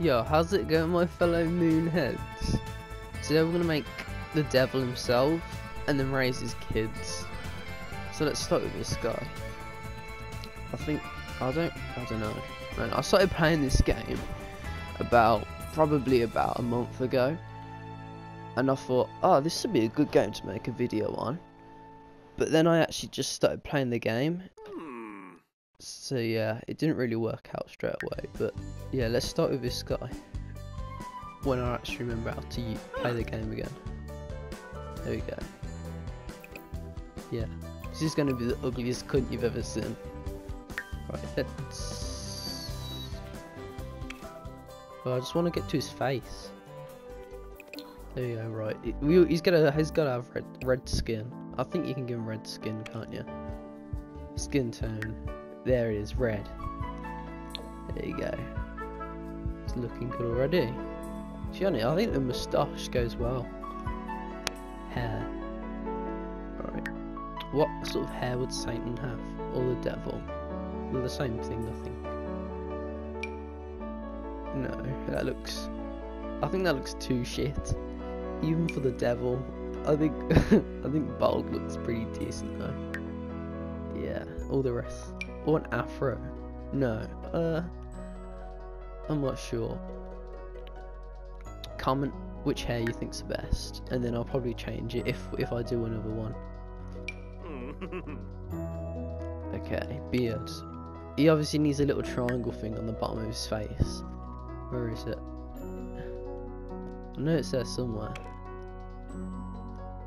Yo, how's it going, my fellow moonheads? Today we're gonna make the devil himself and then raise his kids. So let's start with this guy. I think I don't I don't know. Man, I started playing this game about probably about a month ago, and I thought, oh, this would be a good game to make a video on. But then I actually just started playing the game, so yeah, it didn't really work out straight away. But yeah, let's start with this guy. When I actually remember how to play the game again. There we go. Yeah, this is going to be the ugliest cunt you've ever seen. Right, let's. Well, I just want to get to his face. There you go. Right, he's got to he's got to have red red skin. I think you can give him red skin, can't you? Skin tone. There it is, red. There you go. It's looking good already. Johnny, I think the moustache goes well. Hair. Alright. What sort of hair would Satan have? Or the devil? They're the same thing, I think. No, that looks... I think that looks too shit. Even for the devil. I think I think bald looks pretty decent though. Yeah, all the rest. Or an afro. No. Uh I'm not sure. Comment which hair you think's the best, and then I'll probably change it if if I do another one. Okay, beard. He obviously needs a little triangle thing on the bottom of his face. Where is it? I know it's there somewhere.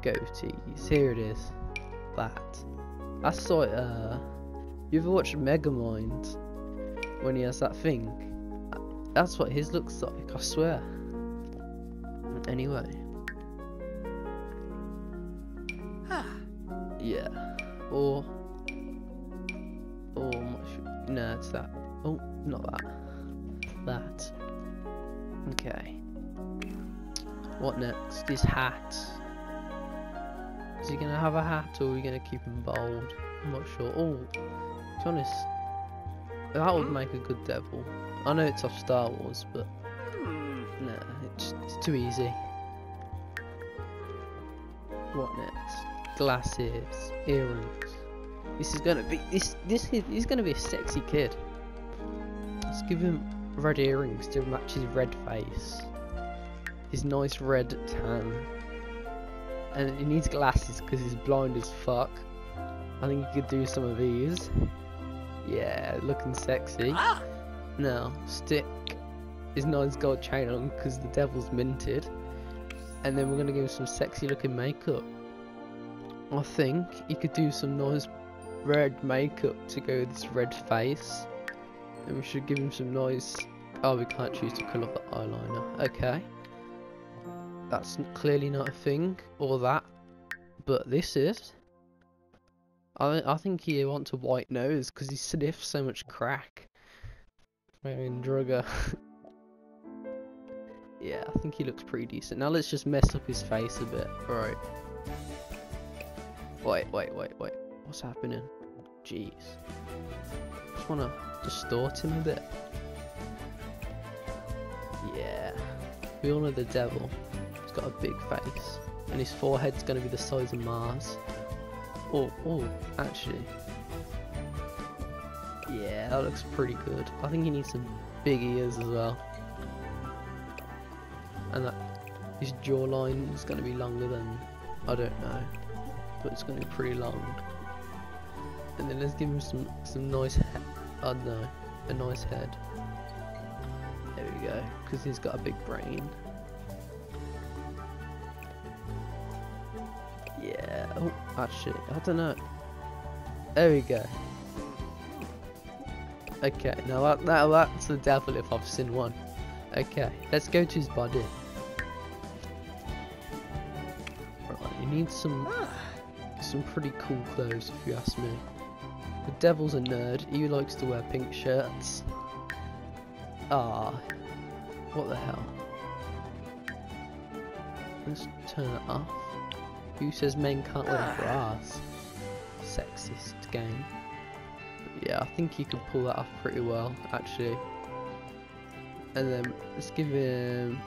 Goatees. Here it is. That. That's like uh you ever watched Megamind when he has that thing? That's what his looks like, I swear. Anyway. Yeah. Or or much no, it's that. Oh, not that. That. Okay. What next? His hat. Is he gonna have a hat or are we gonna keep him bald? I'm not sure. Oh, to be honest, that would hmm? make a good devil. I know it's off Star Wars, but hmm. nah, it's, it's too easy. What next? Glasses, earrings. This is gonna be this this is he's gonna be a sexy kid. Let's give him red earrings to match his red face. His nice red tan. And he needs glasses because he's blind as fuck. I think he could do some of these. Yeah, looking sexy. Ah! Now, stick his nice gold chain on because the devil's minted. And then we're going to give him some sexy looking makeup. I think he could do some nice red makeup to go with this red face. And we should give him some nice... Oh, we can't choose the colour of the eyeliner. Okay. That's clearly not a thing, or that. But this is. I I think he wants a white nose because he sniffs so much crack. I mean, drugger. yeah, I think he looks pretty decent. Now let's just mess up his face a bit. Alright. Wait, wait, wait, wait. What's happening? Jeez. Just wanna distort him a bit. Yeah. We all know the devil. He's got a big face. And his forehead's gonna be the size of Mars. Oh, oh, actually. Yeah, that looks pretty good. I think he needs some big ears as well. And that his jawline is going to be longer than I don't know, but it's going to be pretty long. And then let's give him some some nice. I don't know, a nice head. There we go, because he's got a big brain. Oh, actually, I don't know. There we go. Okay, now that, now that's the devil if I've seen one. Okay, let's go to his body. Right, you need some some pretty cool clothes if you ask me. The devil's a nerd. He likes to wear pink shirts. Ah, what the hell? Let's turn it off. Who says men can't wear bras? Sexist game. But yeah, I think you could pull that off pretty well, actually. And then let's give him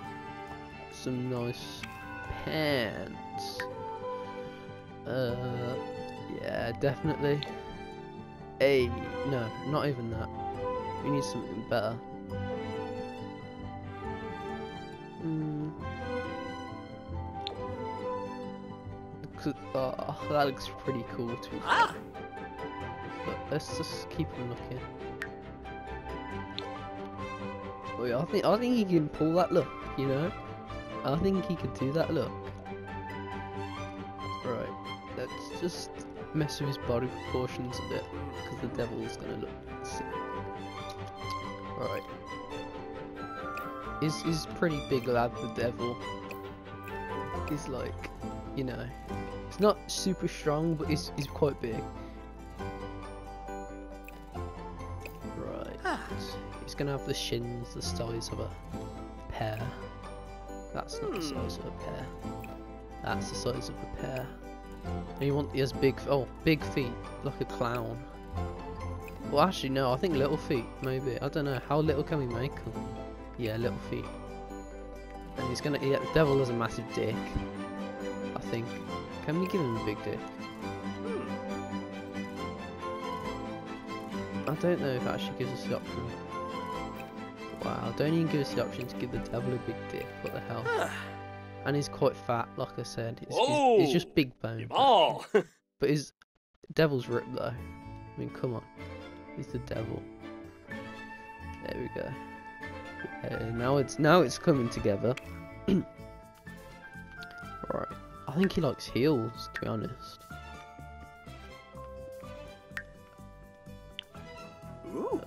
some nice pants. Uh, yeah, definitely. Hey, no, not even that. We need something better. Cause, oh, that looks pretty cool too. fair. Ah! But let's just keep on looking. Oh yeah, I think I think he can pull that look, you know. I think he could do that look. Right, let's just mess with his body proportions a bit, because the devil's gonna look sick. Right. He's, he's pretty big lad, the devil. He's like, you know, he's not super strong, but it's, he's quite big. Right. Ah. He's gonna have the shins the size of a pear. That's not the hmm. size of a pear. That's the size of a pear. And you want he has big, oh, big feet, like a clown. Well, actually, no. I think little feet, maybe. I don't know. How little can we make them? Yeah, little feet. And he's gonna. Yeah, the devil has a massive dick. I think. Can we give him a big dick? I don't know if it actually gives us the option. Wow, don't even give us the option to give the devil a big dick. What the hell? And he's quite fat, like I said. He's, he's, he's just big bone. Oh, But his devil's ripped though. I mean, come on. He's the devil. There we go. Now it's now it's coming together. think he likes heels, to be honest. Ooh.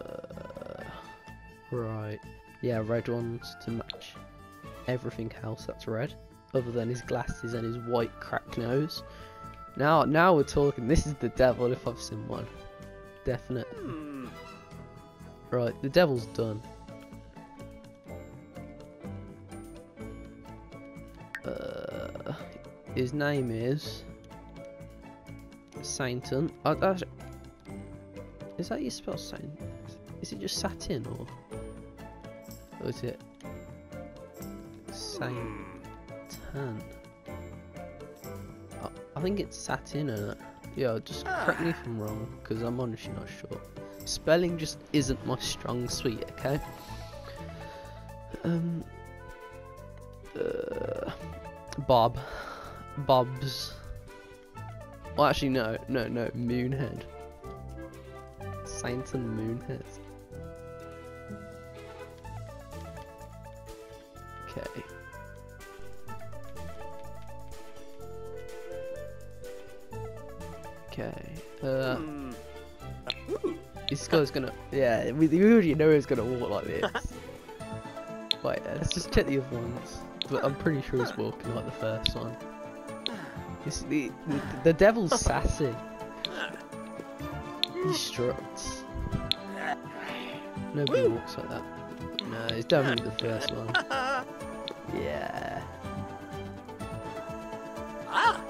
Right. Yeah, red ones to match everything else that's red, other than his glasses and his white crack nose. Now, now we're talking. This is the devil if I've seen one. Definite. Hmm. Right, the devil's done. His name is that's, is that you spell Saint? Is it just Satin or, or is it? Hmm. I, I think it's satin. Yeah, just correct me if I'm wrong, because I'm honestly not sure. Spelling just isn't my strong suit, okay? Um. Uh, Bob. Bob's. Well, actually, no, no, no. Moonhead. Saints and Moonhead. Okay. Okay. Uh, this guy's gonna. Yeah, we, we already know he's gonna walk like this. Wait, uh, let's just check the other ones. But I'm pretty sure he's walking like the first one. This, the, the, the devil's sassy. He struts. Nobody Woo. walks like that. No, he's definitely the first one. Yeah. ah.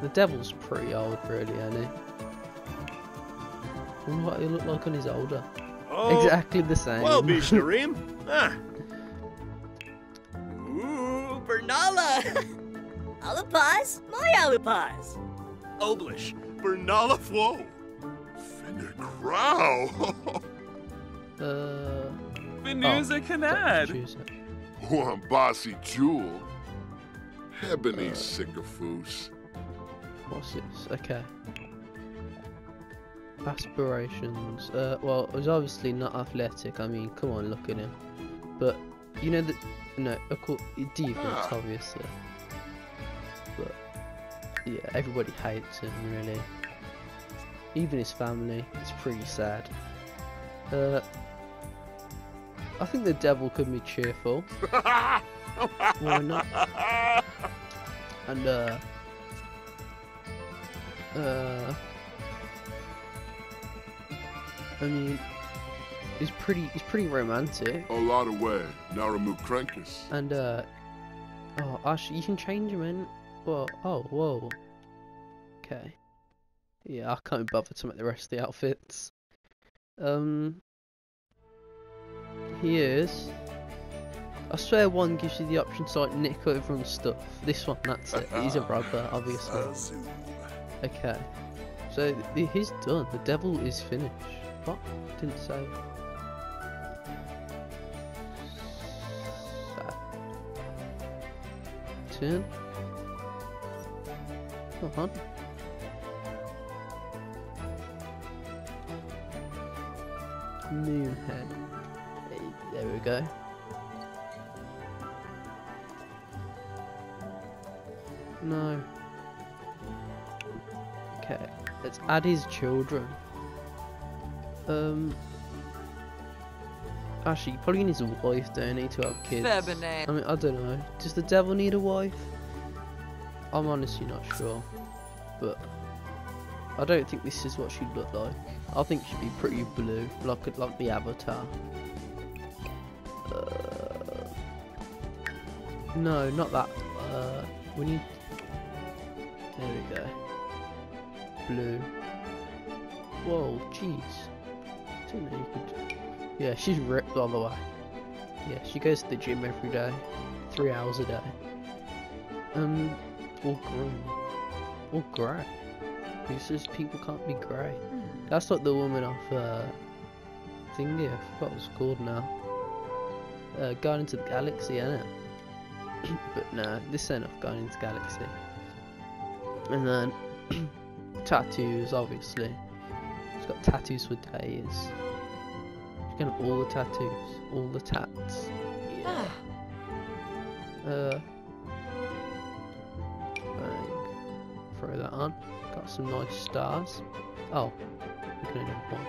The devil's pretty old, really, isn't he? Wonder what he look like when he's older. Oh. Exactly the same. Well, Bishnareem. ah. Alupaz? My Alupaz! Oblish. Bernala Fwo. Finna crow. uh, Venusa got Canad. choose it. Wambasi Jewel. Uh. Ebony Sycophus. What's this? Okay. Aspirations. Uh, well, it was obviously not athletic. I mean, come on, look at him. But you know that no, of course, defense Ah. obviously. Yeah, everybody hates him really. Even his family. It's pretty sad. Uh, I think the devil could be cheerful. Why not? And uh, uh, I mean, he's pretty, he's pretty romantic. A lot of way. Naramu Krankus. And uh, oh, Ash, you can change him in. Well, oh, whoa. Okay. Yeah, I can't be bothered to make the rest of the outfits. Um, he is. I swear one gives you the option to like nick everyone's stuff. This one, that's it. He's a robber, obviously. Okay. So he's done. The devil is finished. What? Didn't say. Saturn. Come on. Moonhead. Hey, There we go. No. Okay, let's add his children. Um. Actually, he probably needs a wife, don't he, to have kids? Ferdinand. I mean, I don't know. Does the devil need a wife? I'm honestly not sure. But I don't think this is what she'd look like. I think she'd be pretty blue, like like the Avatar. Uh, no, not that. Uh, we need. There we go. Blue. Whoa, jeez. Didn't know you could. Yeah, she's ripped all the way. Yeah, she goes to the gym every day, three hours a day. Um, or green, or grey. He says people can't be grey? That's like the woman off uh, thingy. I forgot what it's called now. Uh, Guardians of the Galaxy, innit? but nah, this ain't off Guardians of the Galaxy. And then tattoos, obviously. She's got tattoos for days. She's have all the tattoos, all the tats. Yeah. Uh, Got some nice stars. Oh, we can have one.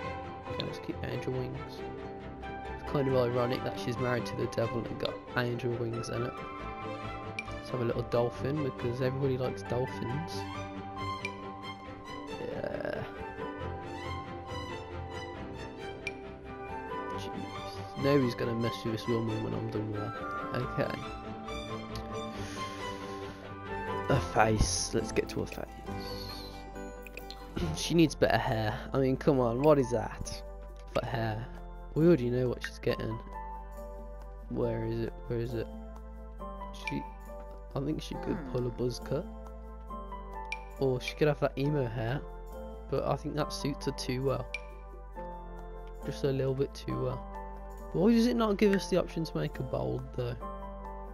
Okay, let's keep angel wings. It's kind of ironic that she's married to the devil and got angel wings in it. Let's have a little dolphin because everybody likes dolphins. Yeah. Jeez. Nobody's gonna mess with this woman when I'm done with her. Okay. A face. Let's get to a face. She needs better hair. I mean, come on, what is that? But hair. We already know what she's getting. Where is it? Where is it? She. I think she could pull a buzz cut. Or she could have that emo hair. But I think that suits her too well. Just a little bit too well. Why does it not give us the option to make a bold though?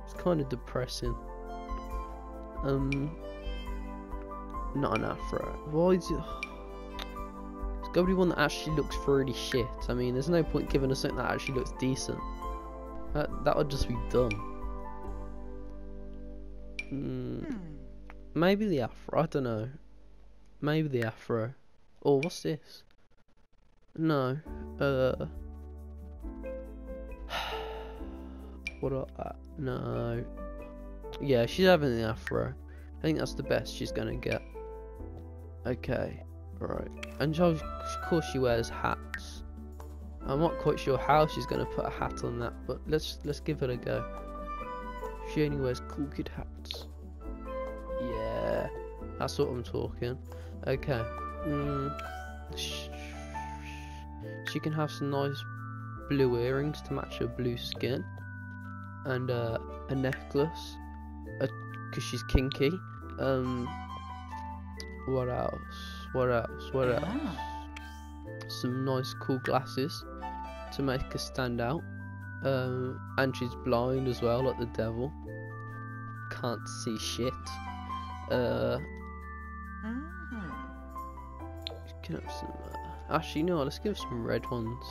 It's kind of depressing. Um, not an afro. Why it? It's got to be one that actually looks really shit. I mean, there's no point giving us something that actually looks decent. That that would just be dumb. Hmm. Maybe the afro. I don't know. Maybe the afro. Oh, what's this? No. Uh. What? Are, uh, no. Yeah, she's having the afro. I think that's the best she's gonna get. Okay, right. And of course she wears hats. I'm not quite sure how she's gonna put a hat on that, but let's let's give it a go. She only wears cool kid hats. Yeah, that's what I'm talking. Okay. Mm, she can have some nice blue earrings to match her blue skin, and uh, a necklace because she's kinky. Um, what else? What else? What else? Some nice cool glasses to make her stand out. Um, and she's blind as well, like the devil. Can't see shit. Uh, can have some. Uh, actually, no. Let's give some red ones.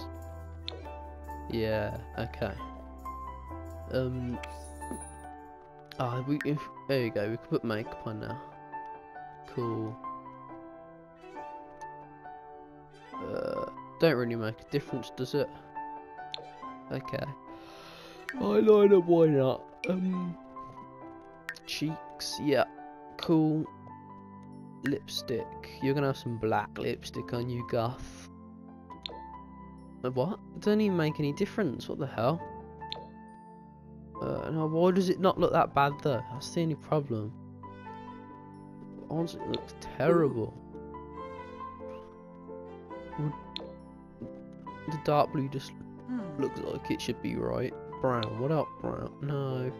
Yeah. Okay. Um. Ah, we if there you go. We can put makeup on now. Cool. Uh, don't really make a difference, does it? Okay. Eyeliner, why not? Um, cheeks, yeah, cool. Lipstick. You're gonna have some black lipstick on you. Uh, What? It doesn't even make any difference. What the hell? Uh, no, why does it not look that bad though? That's the only problem. Honestly, it looks terrible. The dark blue just Looks like it should be right. Brown. What up, brown? No.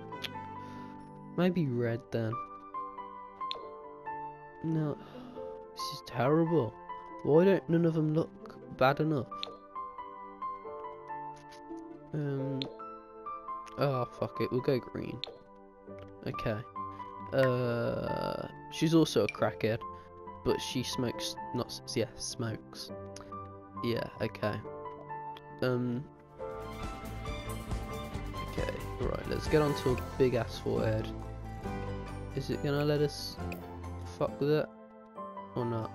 Maybe red then. No. This is terrible. Why don't none of them look bad enough? Um. Oh fuck it. We'll go green. Okay. Uh. She's also a crackhead, but she smokes. Not. Yeah, smokes. Yeah. Okay. Um. Okay, right, let's get on to a big ass forehead. Is it gonna let us fuck with it? Or not?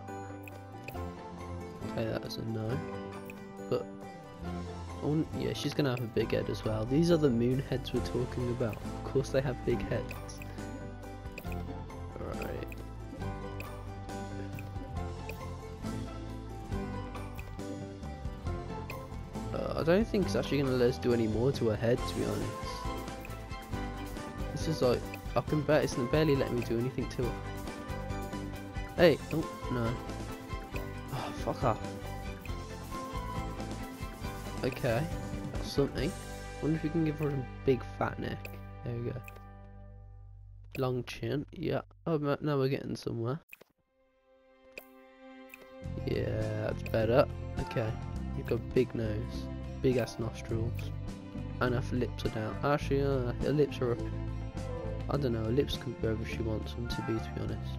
Okay, that is a no. But, oh, yeah, she's gonna have a big head as well. These are the moon heads we're talking about. Of course they have big heads. Don't think it's actually gonna let us do any more to her head, to be honest. This is like, I can bet it's barely letting me do anything to her. Hey, oh, no. Oh, fuck off. Okay, that's something. wonder if we can give her a big fat neck. There we go. Long chin, yeah. Oh, now we're getting somewhere. Yeah, that's better. Okay. You've got big nose, big ass nostrils, and her lips are down. Actually, uh, her lips are up. I don't know, her lips can be wherever she wants them to be, to be honest.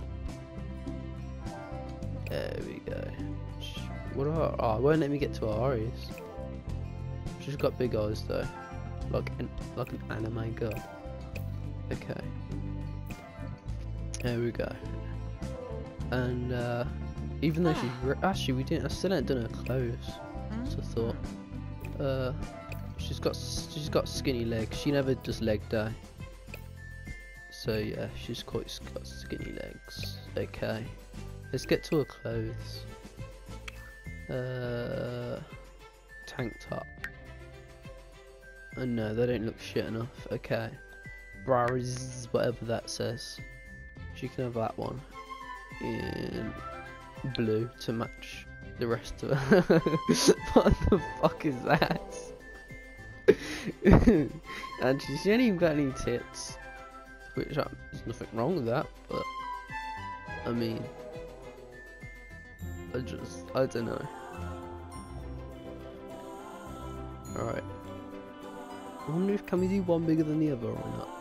There we go. What are? Oh, it won't let me get to her eyes. She's got big eyes though, like an like an anime girl. Okay. There we go. And uh, even though she's actually we didn't, I still haven't done her clothes. So I thought, uh, she's got she's got skinny legs. She never does leg day. So yeah, she's quite got skinny legs. Okay, let's get to her clothes. Uh, tank top. Oh no, they don't look shit enough. Okay, bras, whatever that says. She can have that one in blue to match the rest of it. what the fuck is that? and she she ain't even got any tits. Which uh, there's nothing wrong with that, but I mean, I just I don't know. All right. I wonder if can we do one bigger than the other or not.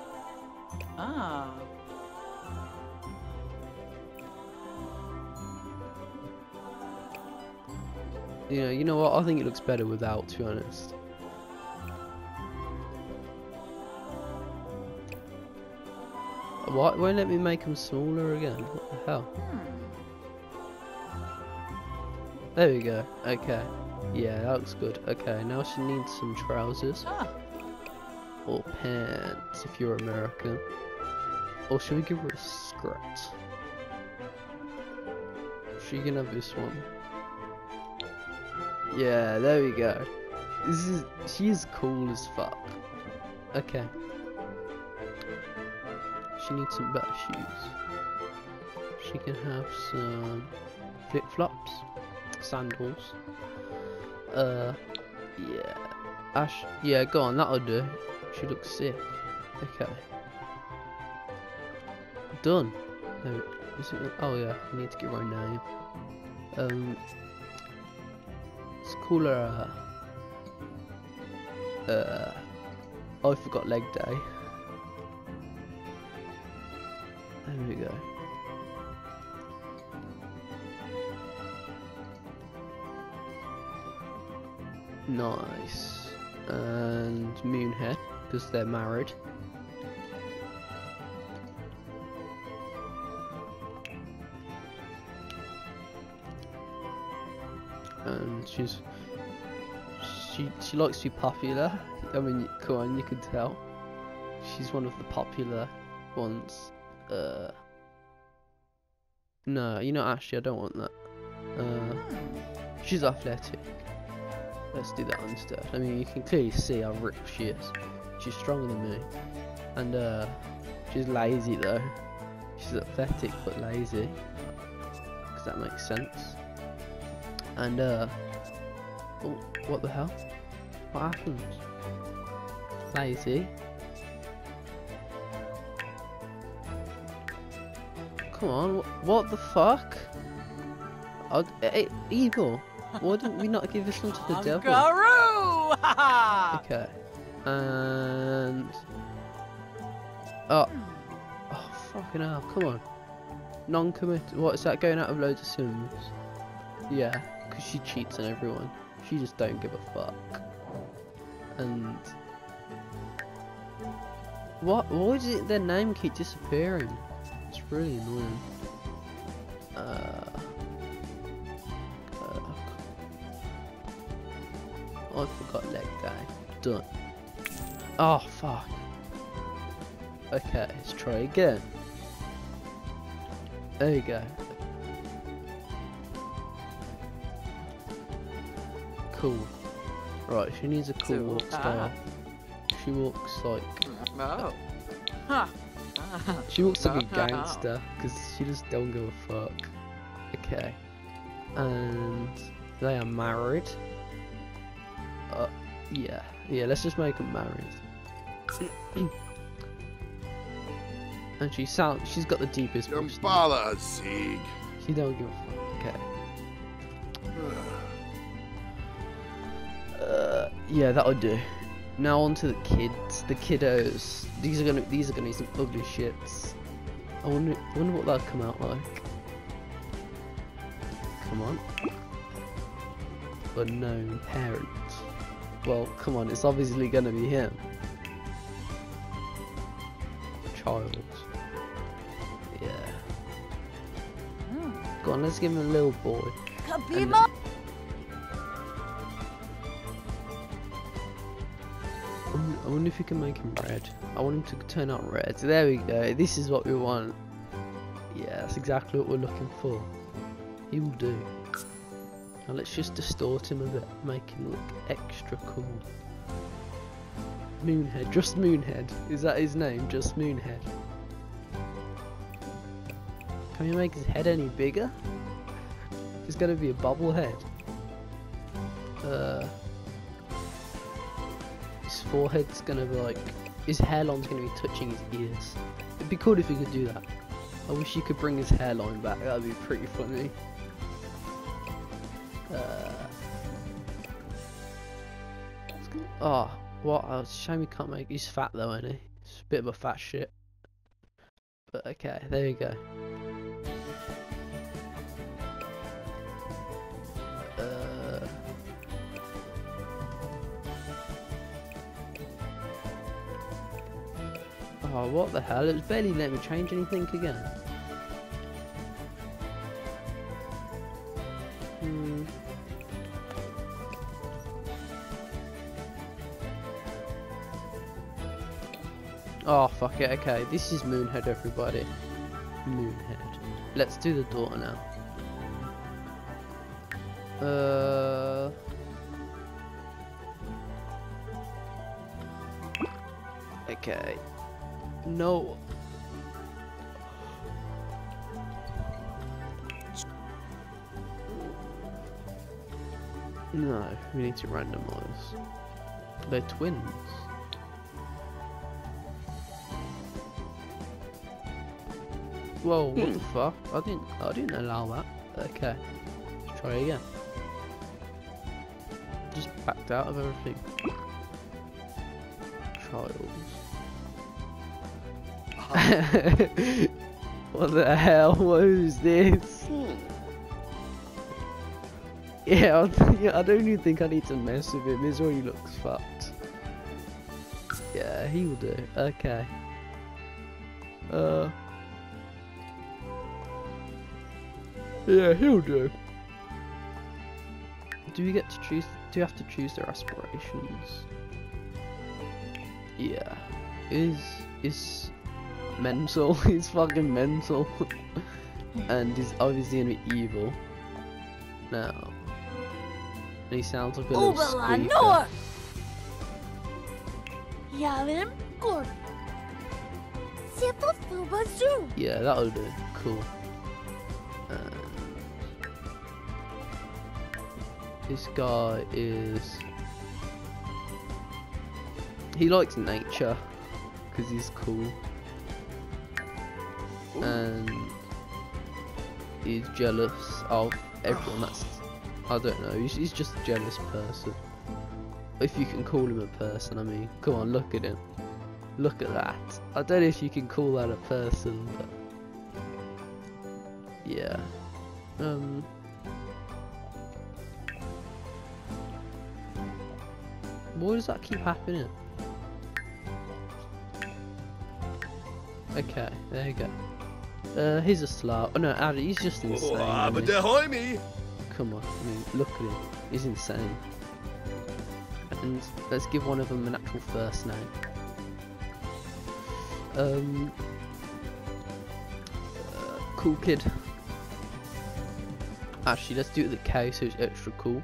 You know, you know what? I think it looks better without, to be honest. Why won't let me make them smaller again? What the hell? There we go. Okay. Yeah, that looks good. Okay, now she needs some trousers Ah. or pants if you're American. Or should we give her a skirt? She can have this one. Yeah, there we go. This is she is cool as fuck. Okay. She needs some better shoes. She can have some flip flops, sandals. Uh, yeah. Ash, yeah, go on, that'll do. She looks sick. Okay. Done. It, oh yeah, I need to get her name. Um, her. Uh, uh, oh, I forgot leg day. There we go. Nice. And Moonhead, because they're married. And she's she she likes to be popular. I mean, come on, you can tell. She's one of the popular ones. Uh, no, you know, actually, I don't want that. Uh, she's athletic. Let's do that instead. I mean, you can clearly see how ripped she is. She's stronger than me. And, uh, she's lazy though. She's athletic but lazy. Because that makes sense. And, uh, oh, what the hell? What happened? Lazy. Come on, wh- what the fuck? Oh, eh, evil. Why didn't we not give this one to the devil? Kangaroo! Ha ha! Okay. And oh, oh fucking hell! Come on. Non-commit. What is that? Going out of loads of sims? Yeah, because she cheats on everyone. She just don't give a fuck. And what? Why does it? Their name keep disappearing? It's really annoying. Uh. I forgot leg guy. Done. Oh fuck. Okay, let's try again. There you go. Cool. Right, she needs a cool So, walk style. She walks like Oh. Huh. she walks like a gangster because she just don't give a fuck. Okay. And they are married. Uh, yeah. Yeah, let's just make them married. and she sound she's got the deepest voice. now. Gambala, Zig. She don't give a fuck. Okay. Yeah, that'll do. Now on to the kids, the kiddos. These are gonna these are gonna be some ugly shits. I wonder I wonder what that'll come out like. Come on. Unknown parent. Well, come on, it's obviously gonna be him. Child. Yeah. Go on, let's give him a little boy. Kabima! I wonder- if we can make him red. I want him to turn out red. So There we go. This is what we want. Yeah, that's exactly what we're looking for. He will do. Now let's just distort him a bit, make him look extra cool. Moonhead, just Moonhead. Is that his name? Just Moonhead. Can we make his head any bigger? It's gonna be a bubble head. Uh, forehead's gonna be like his hairline's gonna be touching his ears. It'd be cool if he could do that. I wish you could bring his hairline back. That'd be pretty funny. Uh, oh, what? Oh, a shame we can't make. He's fat though, ain't he? He's a bit of a fat shit. But okay, there you go. Oh, what the hell? It's barely let me change anything again. Hmm. Oh, fuck it. Okay, this is Moonhead, everybody. Moonhead. Let's do the daughter now. Uh. Okay. No. No, we need to randomize. They're twins. Whoa, what the fuck? I didn't I didn't allow that. Okay. Let's try again. Just backed out of everything. Trials. what the hell? What is this? Yeah, I, yeah, I don't even think I need to mess with him. His already looks fucked. Yeah, he will do. Okay. Uh. Yeah, he'll do. Do we get to choose? Do you have to choose their aspirations? Yeah. Is is mental? he's fucking mental. and he's obviously gonna be evil. Now. And he sounds like a little squeaker. Noor! Yalim Gor. Sipa Fuba Zoo. Yeah, that'll do. Cool. And this guy is he likes nature because he's cool and he's jealous of everyone that's I don't know he's, he's just a jealous person. If you can call him a person I mean come on look at him. Look at that. I don't know if you can call that a person but yeah. Um why does that keep happening? Okay there you go uh, he's a slut. Oh no, Addy, he's just insane. Oh, but he? the hoimy. Come on, I mean, look at him. He's insane. And let's give one of them an actual first name. Um, uh, cool kid. Actually, let's do it with the K so it's extra cool.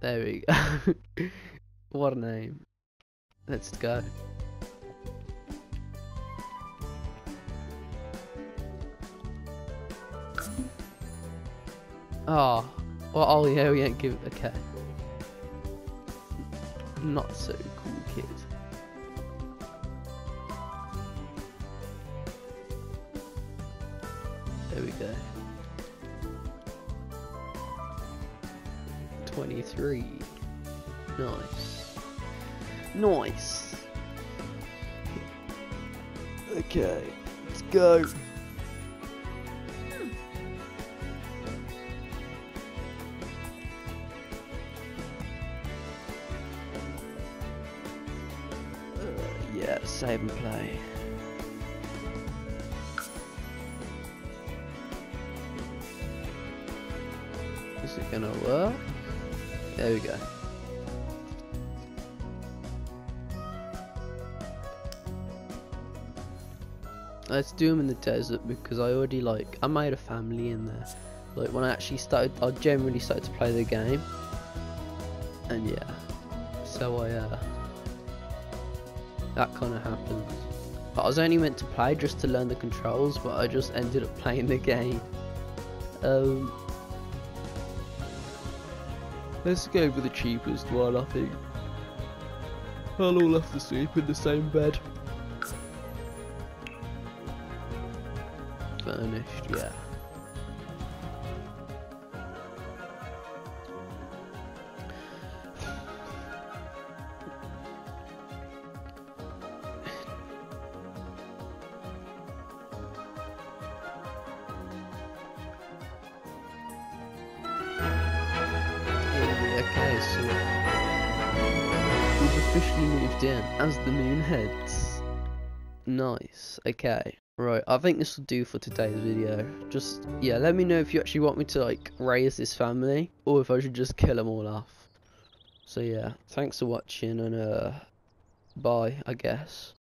There we go. what a name. Let's go. Oh, well, oh yeah, we ain't give okay. Not so cool kid. There we go. 23. Nice. Nice. Okay, let's go. And play. Is it gonna work? There we go. Let's do them in the desert because I already like I made a family in there. Like when I actually started, I generally started to play the game, and yeah, so I uh, that kind of happens. But I was only meant to play just to learn the controls, but I just ended up playing the game. Um, let's go for the cheapest one, I think. I'll all have to sleep in the same bed. Furnished, yeah. Okay. Right. I think this will do for today's video. Just yeah. Let me know if you actually want me to like raise this family, or if I should just kill them all off. So yeah. Thanks for watching, and uh, bye. I guess.